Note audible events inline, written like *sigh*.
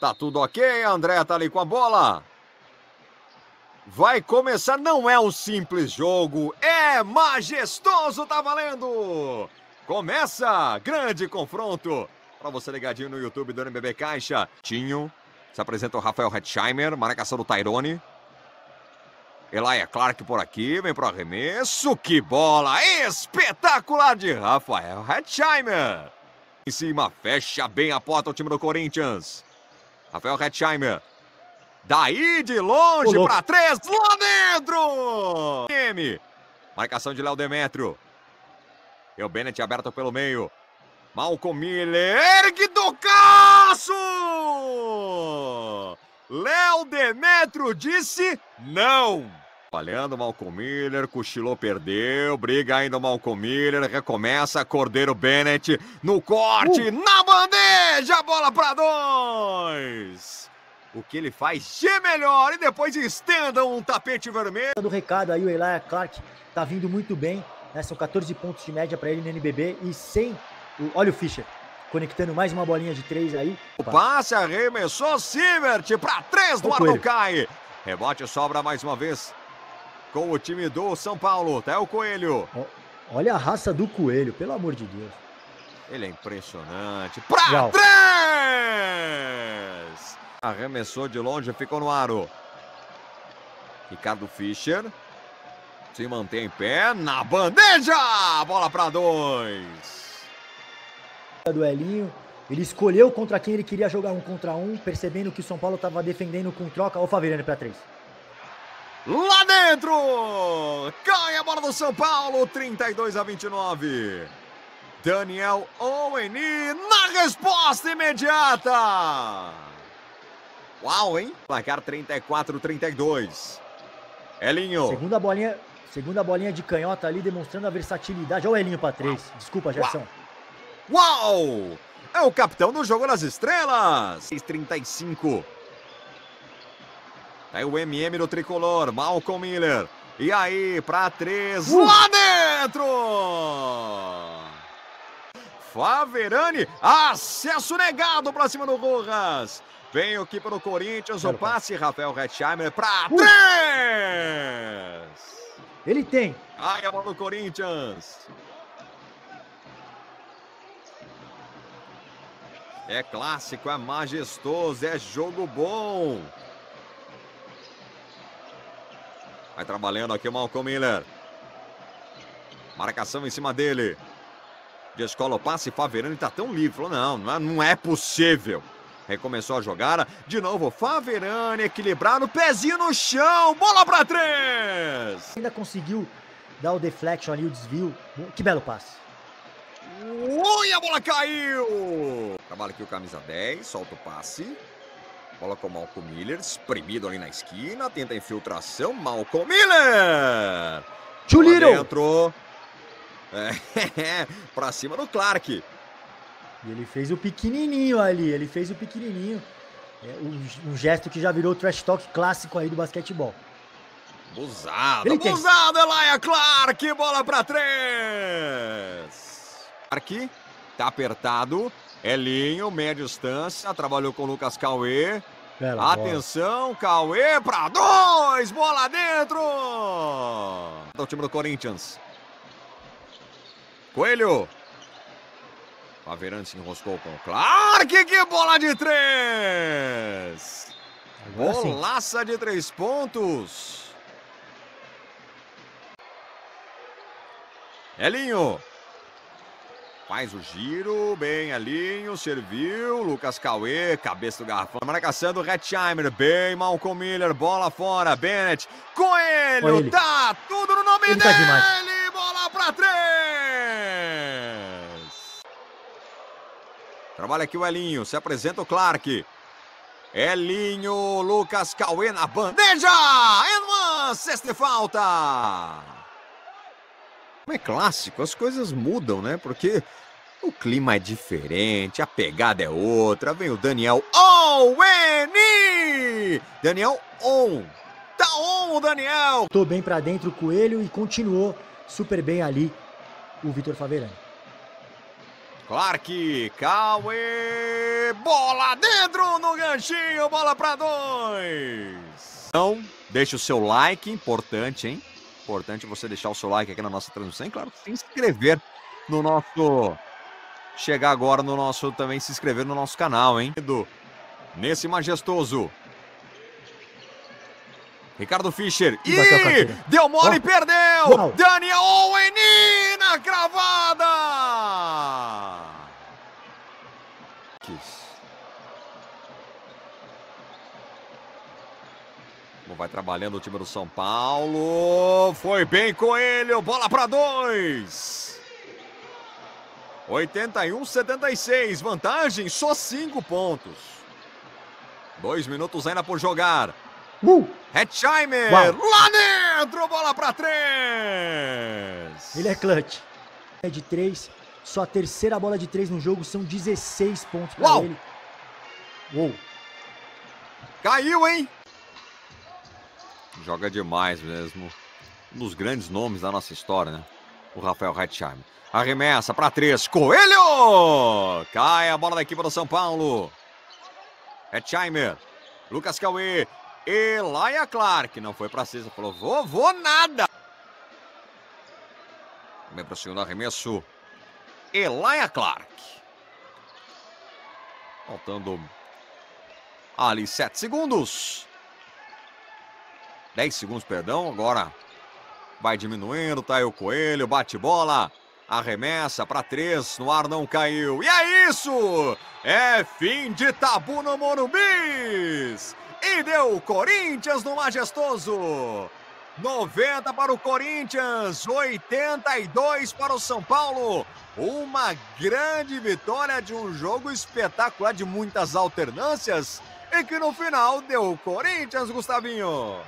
Tá tudo ok, André tá ali com a bola. Vai começar, não é um simples jogo, é majestoso, tá valendo! Começa, grande confronto. Para você ligadinho no YouTube do NBB Caixa. Tinho, se apresenta o Rafael Hetzheimer, marcação do Tyrone. Elaia Clark por aqui, vem pro arremesso. Que bola espetacular de Rafael Hetzheimer. Em cima, fecha bem a porta o time do Corinthians. Rafael Hetzheimer. Daí de longe para três, lá dentro! M. Marcação de Léo Demetrio. E o Bennett aberto pelo meio. Malcolm Miller, ergue do caço! Léo Demetrio disse não. Falhando Malcolm Miller, cochilou, perdeu, briga ainda o Malcolm Miller, recomeça, Cordeiro Bennett no corte, uh. na bandeja, bola para dois. O que ele faz de melhor e depois estenda um tapete vermelho. Do recado aí, o Elijah Clark tá vindo muito bem, né? São 14 pontos de média para ele no NBB e sem. O... Olha o Fischer conectando mais uma bolinha de três aí. O passe arremessou Sievert para três do Arno cai. Rebote sobra mais uma vez com o time do São Paulo. Tá o Coelho. Olha a raça do Coelho, pelo amor de Deus. Ele é impressionante. Para três! Arremessou de longe, ficou no aro. Ricardo Fischer. Se mantém em pé na bandeja! Bola para dois duelinho. Ele escolheu contra quem ele queria jogar um contra um, percebendo que o São Paulo estava defendendo com troca. Olha o Favirani para três. Lá dentro! Cai a bola do São Paulo, 32 a 29. Daniel Oweni na resposta imediata. Uau, hein? Placar 34-32. Elinho. Segunda bolinha, segunda bolinha de canhota ali, demonstrando a versatilidade. Olha o Elinho para três. Desculpa, Gerson. Uau. Uau! É o capitão do Jogo das Estrelas. 635. É o MM do tricolor, Malcolm Miller. E aí, para três, uh! lá dentro! Faverani, acesso negado para cima do Rojas. Vem aqui para o Corinthians, o passe, Rafael Hetzheimer para uh! três. Ele tem. Ai, a bola do Corinthians. É clássico, é majestoso, é jogo bom. Vai trabalhando aqui o Malcolm Miller. Marcação em cima dele. De escola o passe, Faverani está tão livre. Falou, não, não é, não é possível. Recomeçou a jogar. De novo, Faverani equilibrado, pezinho no chão. Bola para três. Ainda conseguiu dar o deflection ali, o desvio. Que belo passe. Ui, a bola caiu! Trabalha aqui o camisa 10, solta o passe. Bola com o Malcolm Miller, espremido ali na esquina, tenta a infiltração, Malcolm Miller! Little! Dentro. *laughs* É, pra cima do Clark. E ele fez o pequenininho ali, ele fez o pequenininho. É, um, um, gesto que já virou trash talk clássico aí do basquetebol. Busado, abusado, Elaia Clark, bola pra três! Aqui, tá apertado. Elinho, meia distância, trabalhou com o Lucas Cauê. Bela Atenção, bola. Cauê para dois, bola dentro! O time do Corinthians. Coelho. Paverani se enroscou com o Clark, que bola de três! Bolaça de três pontos. Elinho. Faz o giro, bem alinho, serviu, Lucas Cauê, cabeça do garrafão. Marcação do Hetzheimer, bem, Malcolm Miller, bola fora, Bennett, Coelho, tá tudo no nome Ele tá dele, tá bola pra três. Trabalha aqui o Elinho, se apresenta o Clark. Elinho, Lucas Cauê na bandeja, Edman, sexta falta. É clássico, as coisas mudam, né? Porque o clima é diferente, a pegada é outra. Vem o Daniel Oweni! Daniel On! Tá on, Daniel! Tô bem para dentro o Coelho e continuou super bem ali o Vitor Faverani. Clark, Cauê, bola dentro no ganchinho, bola para dois. Então, deixa o seu like, importante, hein? Importante você deixar o seu like aqui na nossa transmissão e, claro, se inscrever no nosso... Chegar agora no nosso, também se inscrever no nosso canal, hein? Nesse majestoso. Ricardo Fischer. E deu mole e perdeu. Uau. Daniel Owen na cravada. Vai trabalhando o time do São Paulo. Foi bem Coelho. Bola para dois. 81-76. Vantagem só cinco pontos. Dois minutos ainda por jogar. Uh! Hetzheimer, lá dentro, bola para três. Ele é clutch. É de três, só a terceira bola de três no jogo, são 16 pontos para ele. Uou. Caiu, hein? Joga demais mesmo. Um dos grandes nomes da nossa história, né? O Rafael Hetzheimer. Arremessa para três, Coelho! Cai a bola da equipe do São Paulo. Hetzheimer, Lucas Cauê, Elaia Clark. Não foi para César, falou, vou, vou nada. Vem para o segundo arremesso. Elaia Clark. Faltando ali sete segundos. 10 segundos, perdão. Agora vai diminuindo, tá aí o Coelho, bate bola. Arremessa para três, no ar não caiu. E é isso! É fim de tabu no Morumbis! E deu Corinthians no Majestoso. 90 para o Corinthians, 82 para o São Paulo. Uma grande vitória de um jogo espetacular de muitas alternâncias e que no final deu Corinthians, Gustavinho.